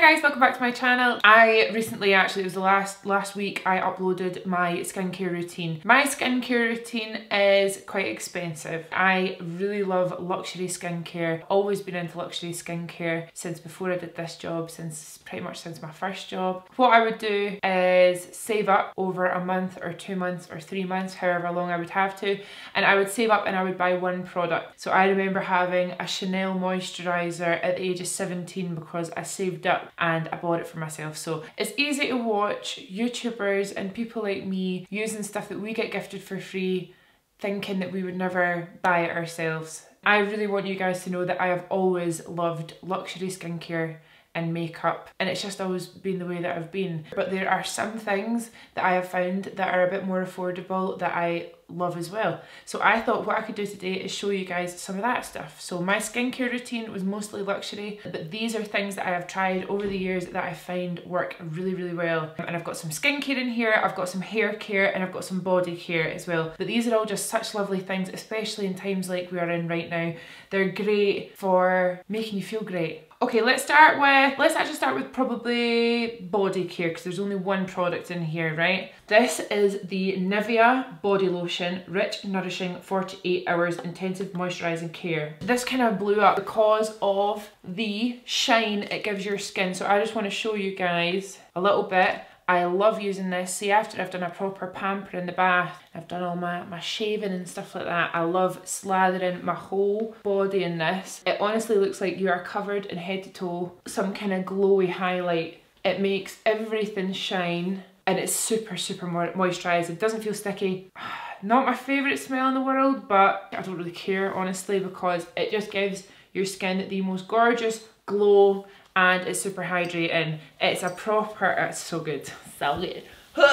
guys, welcome back to my channel. I recently, actually it was the last last week, I uploaded my skincare routine. My skincare routine is quite expensive. I really love luxury skincare, always been into luxury skincare since before I did this job, since pretty much since my first job. What I would do is save up over a month or two months or three months, however long I would have to, and I would save up and I would buy one product. So I remember having a Chanel moisturiser at the age of 17 because I saved up and I bought it for myself. So it's easy to watch YouTubers and people like me using stuff that we get gifted for free thinking that we would never buy it ourselves. I really want you guys to know that I have always loved luxury skincare and makeup and it's just always been the way that I've been. But there are some things that I have found that are a bit more affordable that I love as well. So I thought what I could do today is show you guys some of that stuff. So my skincare routine was mostly luxury, but these are things that I have tried over the years that I find work really, really well. And I've got some skincare in here, I've got some hair care, and I've got some body care as well. But these are all just such lovely things, especially in times like we are in right now. They're great for making you feel great. Okay, let's start with, let's actually start with probably body care because there's only one product in here, right? This is the Nivea Body Lotion Rich Nourishing 48 Hours Intensive Moisturising Care. This kind of blew up because of the shine it gives your skin. So I just want to show you guys a little bit I love using this. See, after I've done a proper pamper in the bath, I've done all my, my shaving and stuff like that, I love slathering my whole body in this. It honestly looks like you are covered in head to toe, some kind of glowy highlight. It makes everything shine and it's super, super moisturised. It doesn't feel sticky. Not my favourite smell in the world, but I don't really care, honestly, because it just gives your skin the most gorgeous glow and it's super hydrating. It's a proper, it's so good, so good.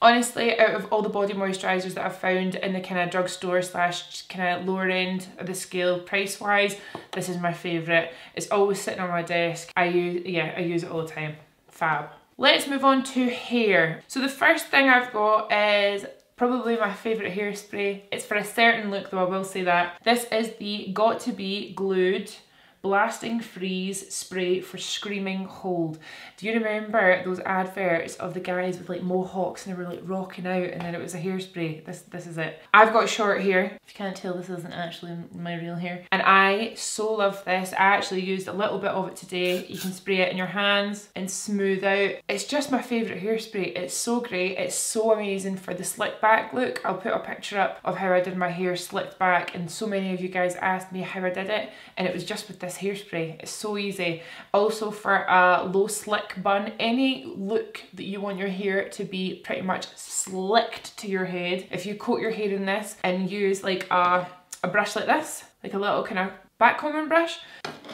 Honestly, out of all the body moisturisers that I've found in the kind of drugstore slash kind of lower end of the scale price wise, this is my favourite. It's always sitting on my desk. I use, yeah, I use it all the time. Fab. Let's move on to hair. So the first thing I've got is probably my favourite hairspray. It's for a certain look though, I will say that. This is the Got2b Glued Blasting Freeze Spray for Screaming Hold. Do you remember those adverts of the guys with like mohawks and they were like rocking out and then it was a hairspray? This, this is it. I've got short hair. If you can't tell, this isn't actually my real hair. And I so love this. I actually used a little bit of it today. You can spray it in your hands and smooth out. It's just my favourite hairspray. It's so great. It's so amazing for the slick back look. I'll put a picture up of how I did my hair slicked back and so many of you guys asked me how I did it and it was just with this this hairspray. It's so easy. Also for a low slick bun, any look that you want your hair to be pretty much slicked to your head, if you coat your hair in this and use like a, a brush like this, like a little kind of back combing brush,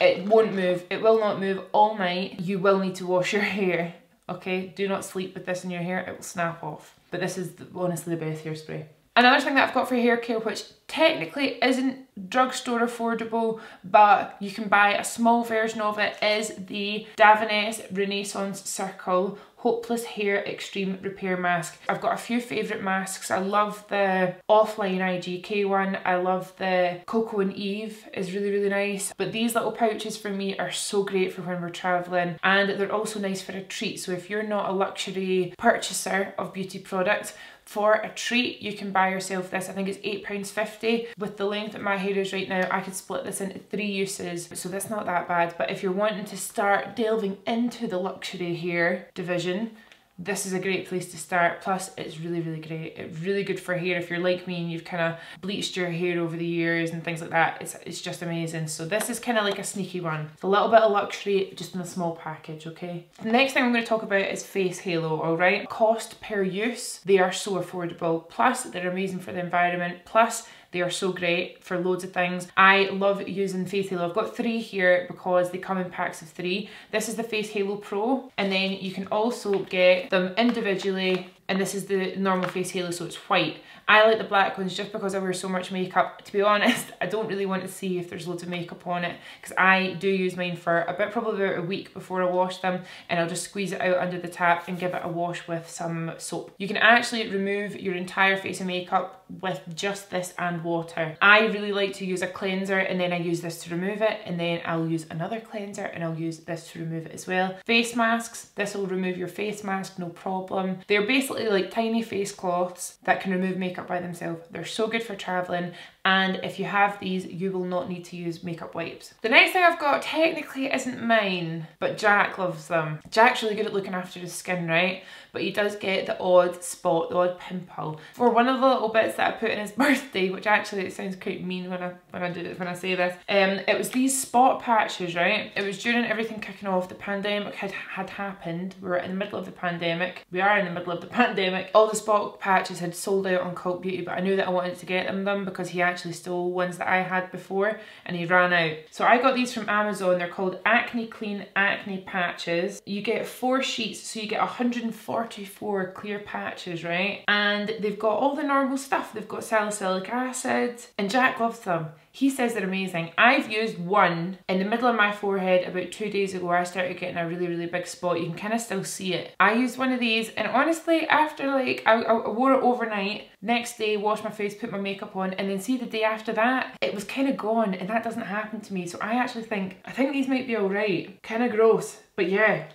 it won't move. It will not move all night. You will need to wash your hair. Okay, do not sleep with this in your hair, it will snap off. But this is honestly the best hairspray. Another thing that I've got for hair care, which technically isn't drugstore affordable, but you can buy a small version of it, is the Davines Renaissance Circle Hopeless Hair Extreme Repair Mask. I've got a few favourite masks. I love the offline IGK one. I love the Coco and Eve is really, really nice. But these little pouches for me are so great for when we're travelling and they're also nice for a treat. So if you're not a luxury purchaser of beauty products, for a treat you can buy yourself this. I think it's £8.50 with the length that my hair is right now i could split this into three uses. So that's not that bad. But if you're wanting to start delving into the luxury hair division this is a great place to start. Plus, it's really, really great. It's really good for hair. If you're like me and you've kind of bleached your hair over the years and things like that, it's, it's just amazing. So this is kind of like a sneaky one. It's a little bit of luxury, just in a small package, okay? The next thing I'm going to talk about is Face Halo, all right? Cost per use, they are so affordable. Plus, they're amazing for the environment. Plus, they are so great for loads of things. I love using Face Halo. I've got three here because they come in packs of three. This is the Face Halo Pro and then you can also get them individually and this is the normal face halo so it's white. I like the black ones just because I wear so much makeup. To be honest, I don't really want to see if there's loads of makeup on it because I do use mine for about probably about a week before I wash them and I'll just squeeze it out under the tap and give it a wash with some soap. You can actually remove your entire face of makeup with just this and water. I really like to use a cleanser and then I use this to remove it and then I'll use another cleanser and I'll use this to remove it as well. Face masks, this will remove your face mask, no problem. They're basically like tiny face cloths that can remove makeup by themselves. They're so good for traveling and if you have these you will not need to use makeup wipes. The next thing I've got technically isn't mine but Jack loves them. Jack's really good at looking after his skin right but he does get the odd spot, the odd pimple. For one of the little bits that I put in his birthday which actually it sounds quite mean when I when I do it when I say this um, it was these spot patches right it was during everything kicking off the pandemic had had happened we were in the middle of the pandemic we are in the middle of the pandemic all the spot patches had sold out on Cult Beauty but I knew that I wanted to get them them because he actually actually stole ones that I had before and he ran out. So I got these from Amazon. They're called Acne Clean Acne Patches. You get four sheets, so you get 144 clear patches, right? And they've got all the normal stuff. They've got salicylic acid and Jack loves them. He says they're amazing. I've used one in the middle of my forehead about two days ago. I started getting a really, really big spot. You can kind of still see it. I used one of these and honestly, after like, I, I wore it overnight, next day, washed my face, put my makeup on, and then see the day after that, it was kind of gone and that doesn't happen to me. So I actually think, I think these might be all right. Kind of gross, but yeah,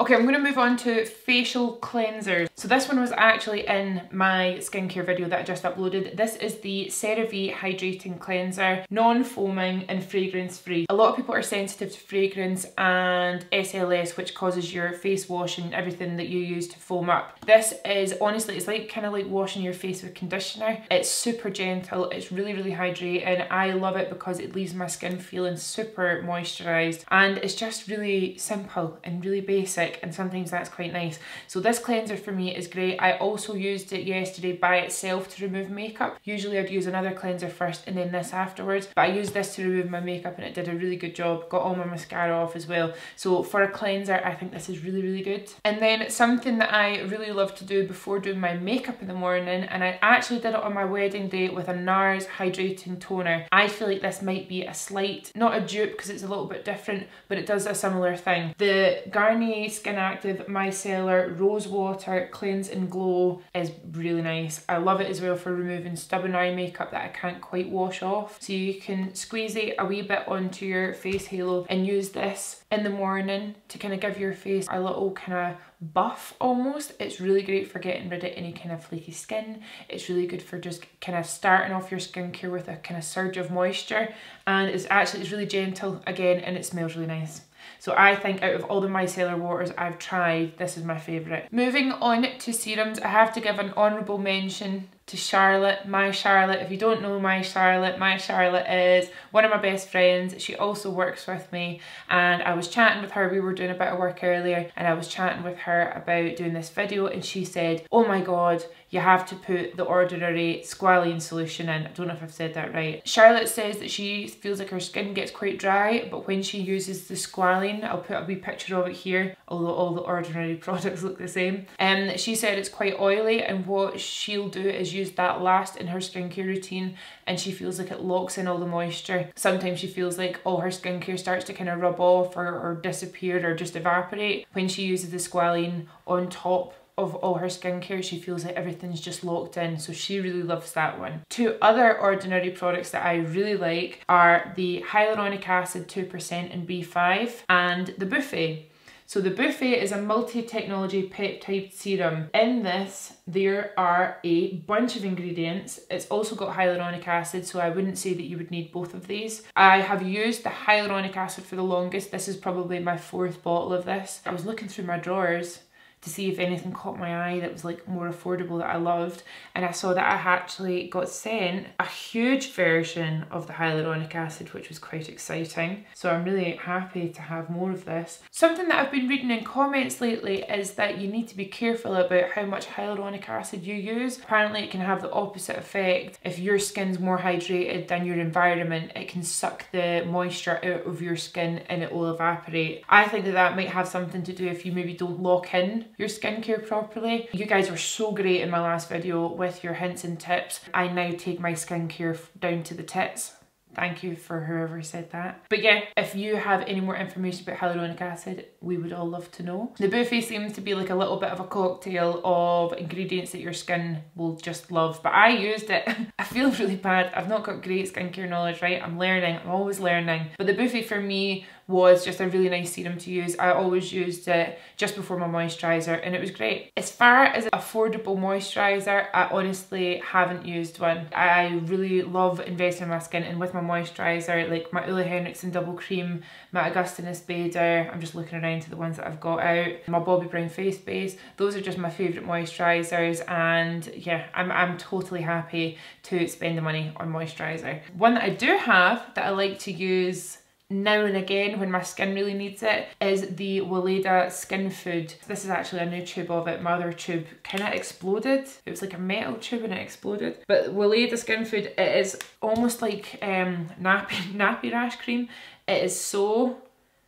Okay, I'm going to move on to facial cleansers. So this one was actually in my skincare video that I just uploaded. This is the CeraVe Hydrating Cleanser, non-foaming and fragrance-free. A lot of people are sensitive to fragrance and SLS, which causes your face wash and everything that you use to foam up. This is, honestly, it's like kind of like washing your face with conditioner. It's super gentle, it's really, really hydrating. I love it because it leaves my skin feeling super moisturised and it's just really simple and really basic and sometimes that's quite nice. So this cleanser for me is great. I also used it yesterday by itself to remove makeup. Usually I'd use another cleanser first and then this afterwards, but I used this to remove my makeup and it did a really good job. Got all my mascara off as well. So for a cleanser, I think this is really, really good. And then something that I really love to do before doing my makeup in the morning, and I actually did it on my wedding day with a NARS hydrating toner. I feel like this might be a slight, not a dupe because it's a little bit different, but it does a similar thing. The Garnier Skin Active Micellar Rose Water Cleanse and Glow is really nice. I love it as well for removing stubborn eye makeup that I can't quite wash off. So you can squeeze it a wee bit onto your face halo and use this in the morning to kind of give your face a little kind of buff almost. It's really great for getting rid of any kind of flaky skin. It's really good for just kind of starting off your skincare with a kind of surge of moisture and it's actually it's really gentle again and it smells really nice. So I think out of all the micellar waters I've tried, this is my favourite. Moving on to serums, I have to give an honourable mention to Charlotte, my Charlotte. If you don't know my Charlotte, my Charlotte is one of my best friends. She also works with me and I was chatting with her. We were doing a bit of work earlier and I was chatting with her about doing this video and she said, oh my God, you have to put the ordinary squalene solution in. I don't know if I've said that right. Charlotte says that she feels like her skin gets quite dry, but when she uses the squalene, I'll put a wee picture of it here, although all the ordinary products look the same. And um, she said it's quite oily and what she'll do is use that last in her skincare routine and she feels like it locks in all the moisture. Sometimes she feels like all her skincare starts to kind of rub off or, or disappear or just evaporate. When she uses the squalene on top of all her skincare, she feels like everything's just locked in. So she really loves that one. Two other ordinary products that I really like are the hyaluronic acid 2% and B5 and the Buffet. So the Buffet is a multi-technology peptide serum. In this, there are a bunch of ingredients. It's also got hyaluronic acid, so I wouldn't say that you would need both of these. I have used the hyaluronic acid for the longest. This is probably my fourth bottle of this. I was looking through my drawers to see if anything caught my eye that was like more affordable that I loved and I saw that I actually got sent a huge version of the hyaluronic acid which was quite exciting so I'm really happy to have more of this. Something that I've been reading in comments lately is that you need to be careful about how much hyaluronic acid you use. Apparently it can have the opposite effect. If your skin's more hydrated than your environment it can suck the moisture out of your skin and it will evaporate. I think that that might have something to do if you maybe don't lock in your skincare properly. You guys were so great in my last video with your hints and tips. I now take my skincare down to the tits. Thank you for whoever said that. But yeah, if you have any more information about hyaluronic acid, we would all love to know. The buffet seems to be like a little bit of a cocktail of ingredients that your skin will just love. But I used it. I feel really bad. I've not got great skincare knowledge, right? I'm learning. I'm always learning. But the buffet for me was just a really nice serum to use. I always used it just before my moisturiser and it was great. As far as affordable moisturiser, I honestly haven't used one. I really love investing in my skin and with my moisturiser, like my Ole Henriksen Double Cream, my Augustinus Bader, I'm just looking around to the ones that I've got out, my Bobbi Brown Face Base, those are just my favourite moisturisers and yeah, I'm, I'm totally happy to spend the money on moisturiser. One that I do have that I like to use now and again when my skin really needs it is the Weleda Skin Food. This is actually a new tube of it. My other tube kind of exploded. It was like a metal tube and it exploded. But Weleda Skin Food, it is almost like um, nappy, nappy rash cream. It is so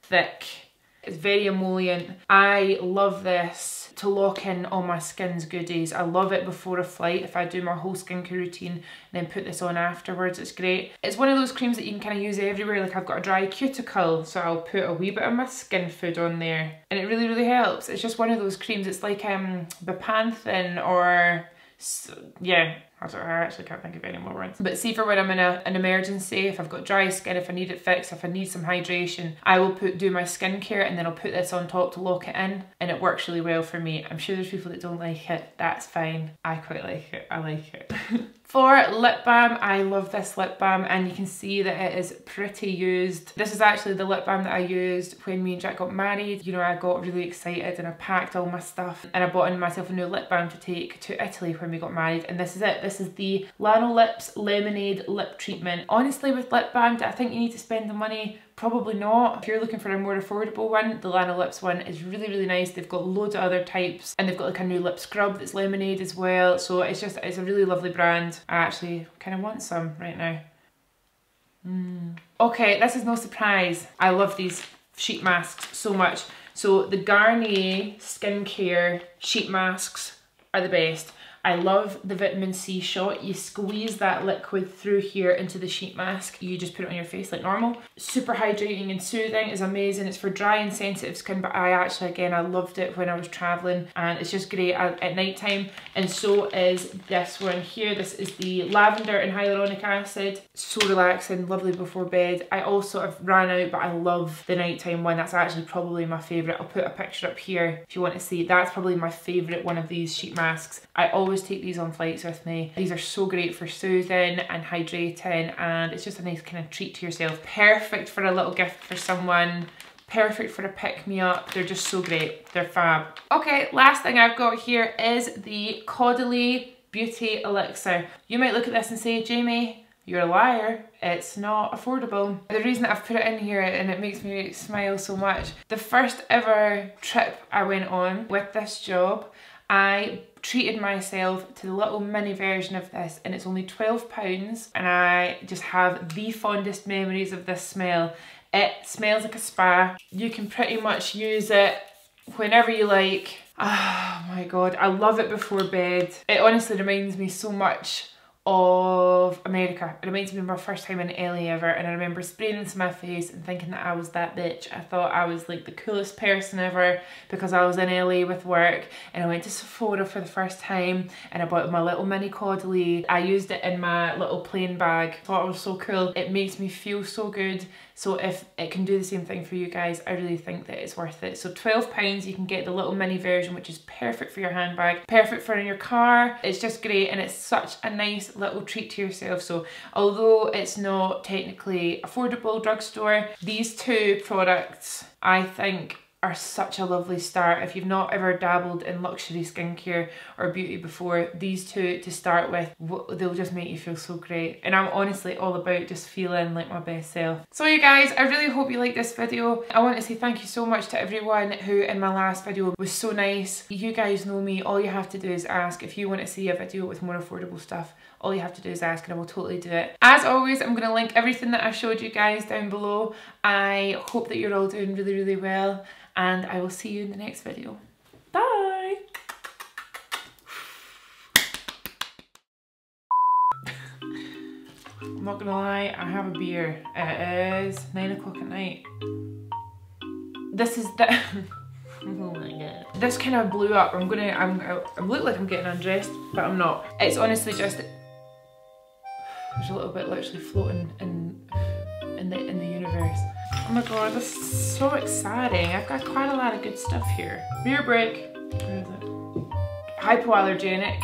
thick. It's very emollient. I love this to lock in all my skin's goodies. I love it before a flight if I do my whole skincare routine and then put this on afterwards. It's great. It's one of those creams that you can kind of use everywhere. Like I've got a dry cuticle so I'll put a wee bit of my skin food on there and it really really helps. It's just one of those creams. It's like um Bepanthen or yeah I, don't, I actually can't think of any more words. But see for when I'm in a, an emergency, if I've got dry skin, if I need it fixed, if I need some hydration, I will put do my skincare and then I'll put this on top to lock it in and it works really well for me. I'm sure there's people that don't like it. That's fine. I quite like it. I like it. For lip balm, I love this lip balm and you can see that it is pretty used. This is actually the lip balm that I used when me and Jack got married. You know, I got really excited and I packed all my stuff and I bought myself a new lip balm to take to Italy when we got married and this is it. This is the Lanolips Lemonade Lip Treatment. Honestly, with lip balm, I think you need to spend the money? Probably not. If you're looking for a more affordable one, the Lanolips one is really, really nice. They've got loads of other types and they've got like a new lip scrub that's lemonade as well. So it's just, it's a really lovely brand. I actually kind of want some right now. Mm. Okay, this is no surprise. I love these sheet masks so much. So the Garnier skincare sheet masks are the best. I love the vitamin C shot. You squeeze that liquid through here into the sheet mask. You just put it on your face like normal. Super hydrating and soothing is amazing. It's for dry and sensitive skin, but I actually, again, I loved it when I was traveling and it's just great at, at night time. And so is this one here. This is the lavender and hyaluronic acid. So relaxing, lovely before bed. I also have ran out, but I love the nighttime one. That's actually probably my favorite. I'll put a picture up here if you want to see. That's probably my favorite one of these sheet masks. I always always take these on flights with me. These are so great for soothing and hydrating and it's just a nice kind of treat to yourself. Perfect for a little gift for someone perfect for a pick-me-up. They're just so great. They're fab. Okay, last thing I've got here is the Caudalie Beauty Elixir. You might look at this and say, Jamie, you're a liar. It's not affordable. The reason I've put it in here and it makes me smile so much, the first ever trip I went on with this job, I treated myself to the little mini version of this and it's only 12 pounds and I just have the fondest memories of this smell. It smells like a spa. You can pretty much use it whenever you like. Oh my god, I love it before bed. It honestly reminds me so much of America. It reminds me of my first time in LA ever and I remember spraying into my face and thinking that I was that bitch. I thought I was like the coolest person ever because I was in LA with work and I went to Sephora for the first time and I bought my little mini Caudalie. I used it in my little plane bag. thought it was so cool. It makes me feel so good so if it can do the same thing for you guys, I really think that it's worth it. So £12, you can get the little mini version, which is perfect for your handbag, perfect for in your car. It's just great and it's such a nice little treat to yourself. So although it's not technically affordable drugstore, these two products I think are such a lovely start. If you've not ever dabbled in luxury skincare or beauty before, these two to start with, they'll just make you feel so great. And I'm honestly all about just feeling like my best self. So you guys, I really hope you liked this video. I want to say thank you so much to everyone who in my last video was so nice. You guys know me, all you have to do is ask if you want to see a video with more affordable stuff all you have to do is ask and I will totally do it. As always, I'm going to link everything that I showed you guys down below. I hope that you're all doing really, really well and I will see you in the next video. Bye! I'm not gonna lie, I have a beer. It is nine o'clock at night. This is the... Oh this kind of blew up. I'm gonna, I'm, I look like I'm getting undressed, but I'm not. It's honestly just there's a little bit literally floating in in the in the universe. Oh my god, this is so exciting. I've got quite a lot of good stuff here. Beer break. Where is it? Hypoallergenic